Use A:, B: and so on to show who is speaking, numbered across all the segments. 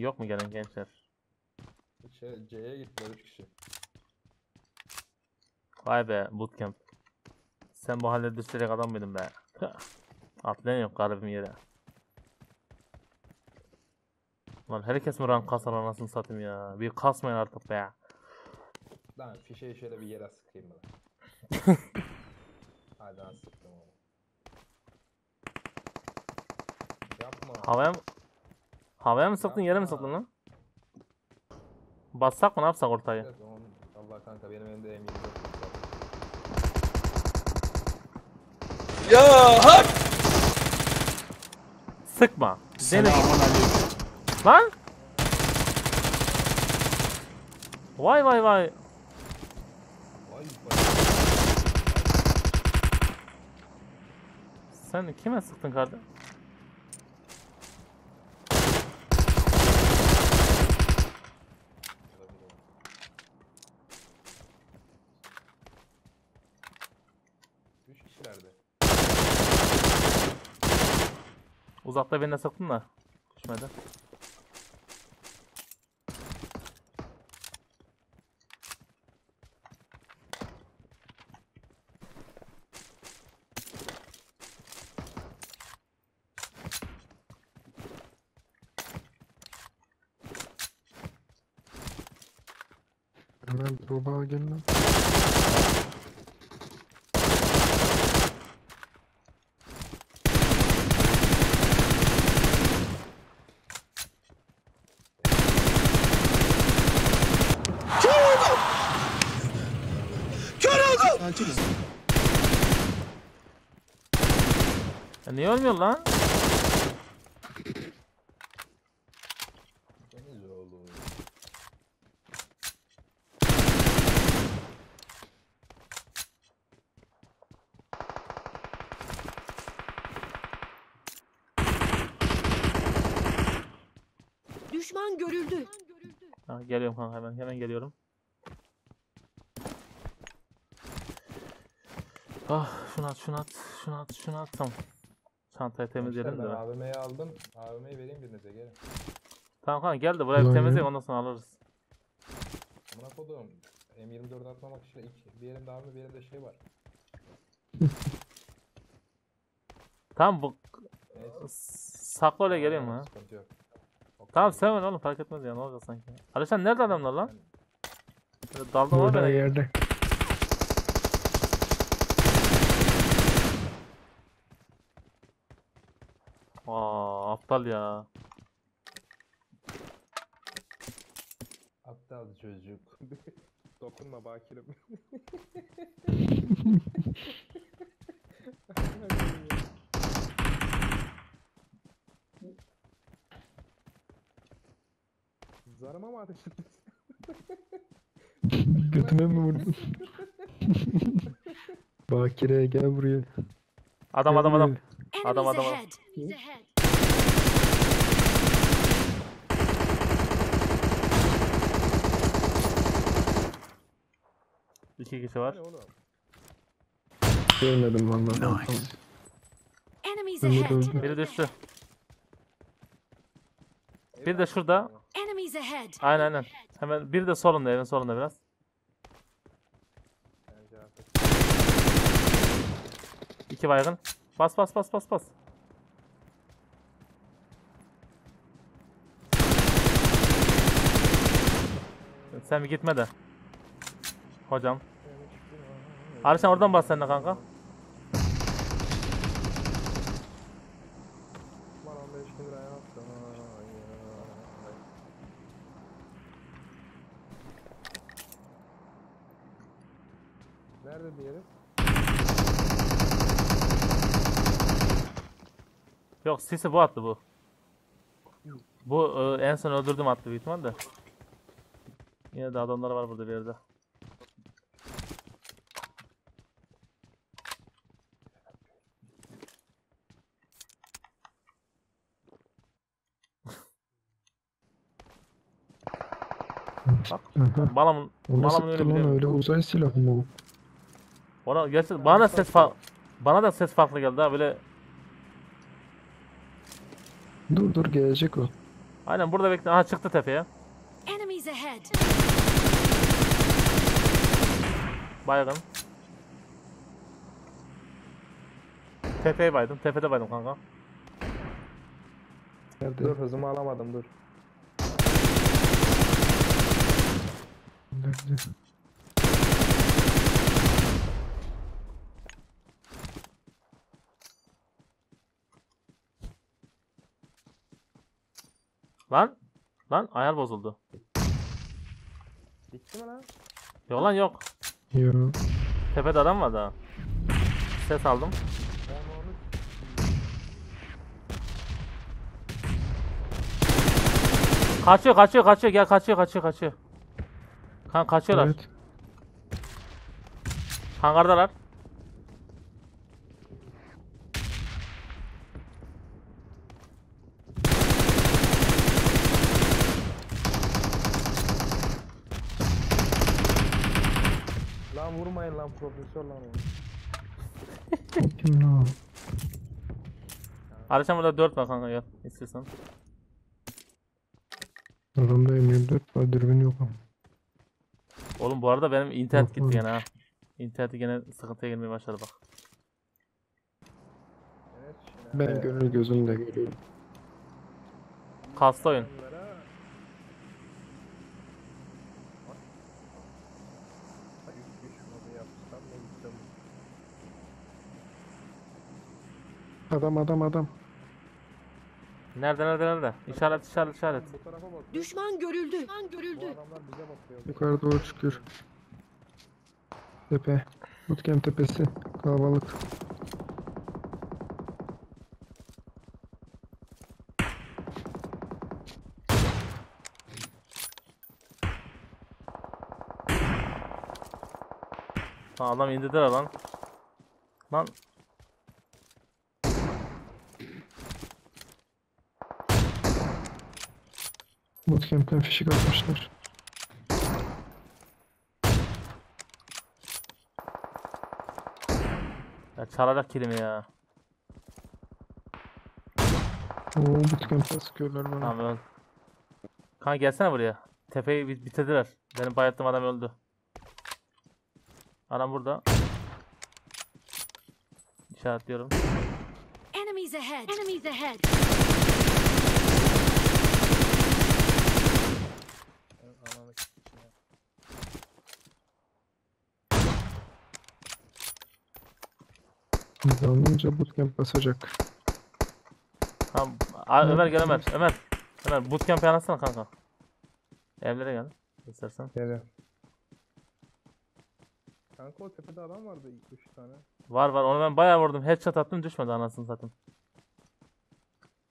A: Yok mu gelen gençler?
B: Şey, C'ye gittiler 3 kişi.
A: Vay be bootcamp. Sen bu halde düşecek adam mıydın be? Yok garibim yere. Lan herkes mi rank kasar anasını satayım ya. Bir kasmayın artık be.
B: Lan fişeyi şöyle bir yere sıkayım ben. Hadi lan sıktım onu. Yapma.
A: Havaya mı? Havaya mı sıktın yere mi sıktın lan? Bassak mı ne yapsak ortayı?
B: Evet, oğlum, Allah kanka benim elimde M24 var.
A: Sıkma. Dene.
C: Selamun aleyküm.
A: Lan! Vay vay vay.
B: Vay vay.
A: Sen kime sıktın kardeş?
B: Kişilerdi.
A: Uzakta beni de sıktın da. Düşmedi.
D: Hemen drop'a gelin lan.
C: Sakin ol.
A: Ya niye ölmüyor lan?
E: Düşman görüldü.
A: Ha, geliyorum kanka hemen hemen geliyorum. Ah şunu at şunu at şunu at şunu at tamam. Çantayı temizleyelim de.
B: Ben AVM'yi aldım. AVM'yi vereyim birinize gelin.
A: Tamam kanka gel de burayı bir
D: ya.
A: temizleyelim ondan sonra alırız.
B: Amına kodum. M24 atmamak için iki, bir elimde AVM bir elimde şey var.
A: Tamam bu
B: Neyse.
A: sakla öyle geliyorum
B: Tamam,
A: ha.
B: Sıkıntı yok.
A: Tamam sen oğlum fark etmez ya ne olacak sanki. Alişan nerede adamlar lan?
B: Ben-
A: Böyle dalda var
D: Burada yerde.
A: Aa aptal ya.
B: Aptal çocuk. Dokunma bakirim. Zarıma mı ateş ettin?
D: Götüme mi vurdun? Bakire gel buraya.
A: Adam
D: Gel
A: adam adam. Adam,
E: Enemies
A: adam. İki kişi var.
D: Görmedim vallahi. Tamam.
C: Nice.
E: Enemies
D: Ömür
E: ahead.
D: öldü.
A: Biri düştü. Bir de şurada.
E: Enemies ahead.
A: Aynen aynen. Hemen bir de solunda evin solunda biraz. İki baygın. Bas bas bas bas bas. Sen bir gitme de. Hocam. Alişan oradan bas sen de kanka. Yok sisi bu attı bu. Bu e, en son öldürdüm attı büyük ihtimal de. Yine de adamlar var burada bir yerde. Bak. Balamın, balamın öyle biliyorum.
D: öyle uzay silahı mı o?
A: Ona gerçi bana ses fa bana da ses farklı geldi ha böyle
D: Dur dur gelecek o.
A: Aynen burada bekle. Aha çıktı tepeye.
E: Enemies ahead.
A: Baygın. Tepeye baydım. Tepede baydım kanka.
D: Nerede?
B: Dur hızımı alamadım dur.
D: Nerede?
A: Lan. Lan ayar bozuldu.
B: Bitti mi lan?
A: Yok lan yok.
D: Yo.
A: Tepede adam var daha. Ses aldım. Kaçıyor kaçıyor kaçıyor gel kaçıyor kaçıyor kaçıyor. Kan kaçıyorlar.
D: Evet.
A: Hangardalar.
B: Lan vurmayın lan profesör lan onu.
D: Kim lan? o?
A: Alişan burada 4 var kanka gel istiyorsan.
D: Adamda M24 var dürbün yok ama.
A: Oğlum bu arada benim internet gitti gene ha. İnterneti gene sıkıntıya girmeye başladı bak.
D: Ben gönül gözünle görüyorum.
A: Kasta oyun.
D: Adam adam adam.
A: Nerede nerede nerede? İşaret işaret işaret.
B: Bu tarafa bak.
E: Düşman görüldü. Düşman
B: Bu
E: görüldü.
B: adamlar bize bakıyor.
D: Yukarı doğru çıkıyor. Tepe. Bootcamp tepesi. Kalabalık.
A: Lan adam indirdiler lan. Lan
D: Bootcamp'ten fişik atmışlar.
A: ya çalacak kilimi ya.
D: Oo bootcamp'ten sıkıyorlar bana.
A: Tamam öl. Kanka gelsene buraya. Tepeyi bit- bitirdiler. Benim bayılttığım adam öldü. Adam burada. İşaretliyorum.
E: Enemies ahead. Enemies ahead.
D: Biz alınca bootcamp basacak.
A: Tamam. A- Ömer gel Ömer. Ömer. Ömer bootcamp'e anlatsana kanka. Evlere gel. İstersen.
B: Geliyorum. Kanka o tepede adam vardı 3 tane.
A: Var var onu ben bayağı vurdum. Headshot attım düşmedi anasını satayım.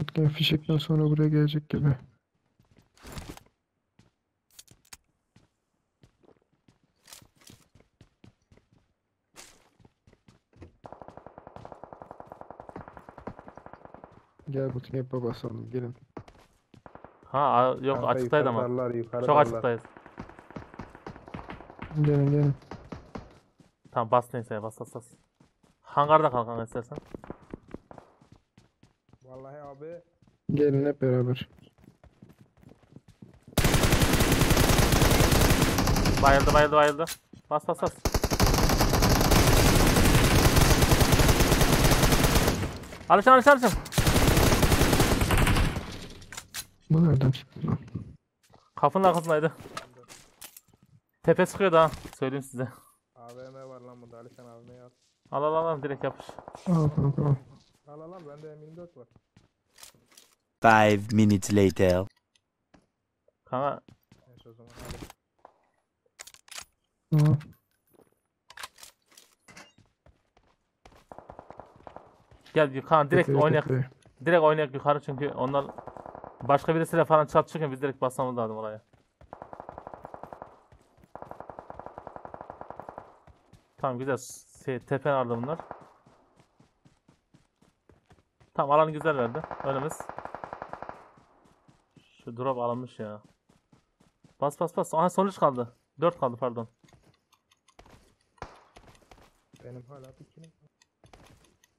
D: Bootcamp fişekten sonra buraya gelecek gibi. Gel bootcamp'e basalım gelin.
A: Ha a- yok
B: Kanka
A: açıktaydı
B: yukarı
A: ama.
B: darlar, yukarı
A: Çok
B: darlar.
A: açıktayız.
D: Gelin gelin.
A: Tamam bas neyse bas bas bas. Hangarda kal kanka istersen.
B: Vallahi abi
D: Gelin hep beraber.
A: Bayıldı bayıldı bayıldı. Bas bas bas. Alışan alışan alışan.
D: Bu nereden çıktı lan?
A: Kapının arkasındaydı. Tepe sıkıyordu ha. Söyleyeyim size.
B: AVM var lan bunda Alişan AVM'yi al.
A: Al al al al, direkt yapış.
D: Al kanka al.
B: Al al al bende M24 var.
C: Five minutes later.
A: Kanka
B: Neyse o zaman hadi.
D: Al.
A: gel yukarı direkt
D: Tepeye,
A: oynayak.
D: tepeye.
A: Direkt oynayak yukarı çünkü onlar başka birisiyle falan çatışırken biz direkt basmamız lazım oraya. Tamam güzel. Şey, tepe nerede bunlar? Tamam alanı güzel verdi. Önümüz. Şu drop alınmış ya. Bas bas bas. Aha sonuç kaldı. 4 kaldı pardon.
B: Benim hala bir.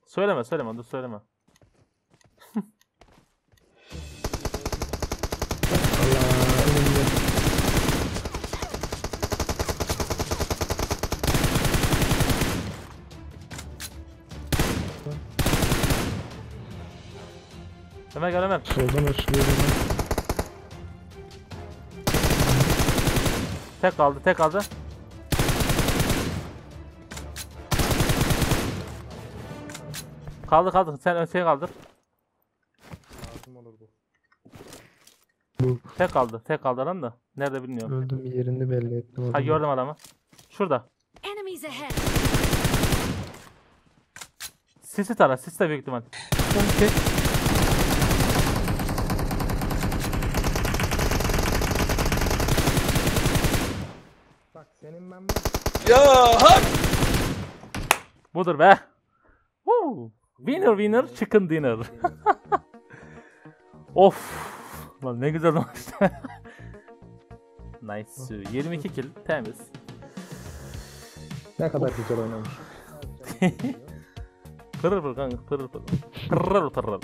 A: Söyleme söyleme dur söyleme. Ömer gel Ömer.
D: Soldan açılıyor.
A: Tek kaldı tek kaldı. Kaldı kaldı. Sen şey kaldır.
B: Lazım olur bu.
D: Bu
A: Tek kaldı. Tek kaldı adam da. Nerede bilmiyorum.
D: öldüm yerini belli ettim.
A: Ha gördüm adamı. Şurada.
E: Enemies ahead.
A: Sisi tara. Sis de büyük ihtimal. Okey.
B: Bak senin ben var.
A: Budur be. Woo. Winner winner chicken dinner. of. Lan ne güzel maçtı. nice. 22 kill. Temiz.
B: Ne kadar güzel oynamış.
A: Pırır pırır kanka. Pırır pırır. Pırır pırır.